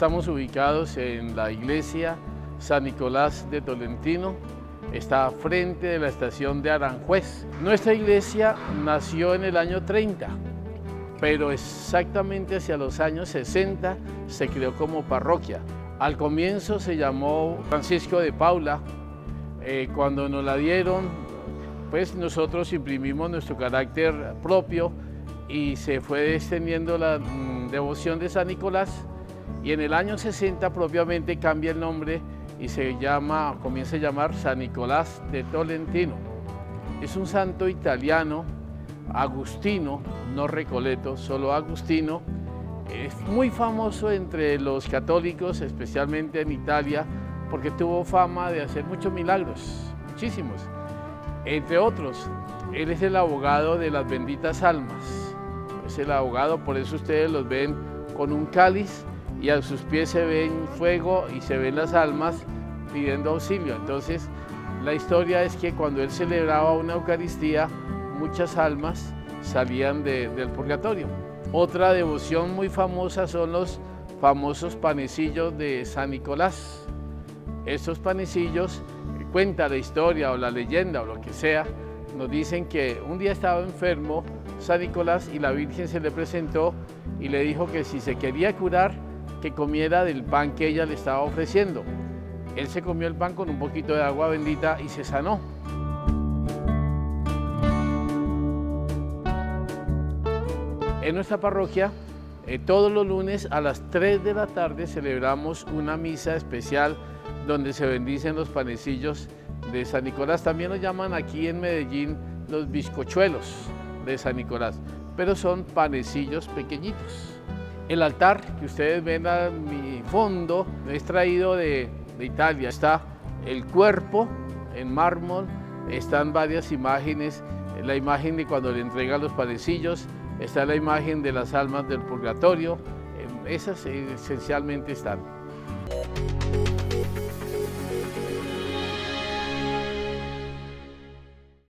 Estamos ubicados en la iglesia San Nicolás de Tolentino, está frente de la estación de Aranjuez. Nuestra iglesia nació en el año 30, pero exactamente hacia los años 60 se creó como parroquia. Al comienzo se llamó Francisco de Paula. Eh, cuando nos la dieron, pues nosotros imprimimos nuestro carácter propio y se fue extendiendo la mm, devoción de San Nicolás y en el año 60 propiamente cambia el nombre y se llama, comienza a llamar San Nicolás de Tolentino. Es un santo italiano, agustino, no recoleto, solo agustino. Es muy famoso entre los católicos, especialmente en Italia, porque tuvo fama de hacer muchos milagros, muchísimos. Entre otros, él es el abogado de las benditas almas. Es el abogado, por eso ustedes los ven con un cáliz y a sus pies se ven fuego y se ven las almas pidiendo auxilio. Entonces, la historia es que cuando él celebraba una Eucaristía, muchas almas salían del purgatorio. Otra devoción muy famosa son los famosos panecillos de San Nicolás. Estos panecillos, cuenta la historia o la leyenda o lo que sea, nos dicen que un día estaba enfermo San Nicolás y la Virgen se le presentó y le dijo que si se quería curar, que comiera del pan que ella le estaba ofreciendo. Él se comió el pan con un poquito de agua bendita y se sanó. En nuestra parroquia, eh, todos los lunes a las 3 de la tarde celebramos una misa especial donde se bendicen los panecillos de San Nicolás. También los llaman aquí en Medellín los bizcochuelos de San Nicolás, pero son panecillos pequeñitos. El altar que ustedes ven a mi fondo es traído de, de Italia. Está el cuerpo en mármol, están varias imágenes, la imagen de cuando le entregan los panecillos, está la imagen de las almas del purgatorio, esas esencialmente están.